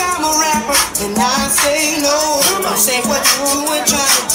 I'm a rapper, and I say no. Don't say what you doing, trying to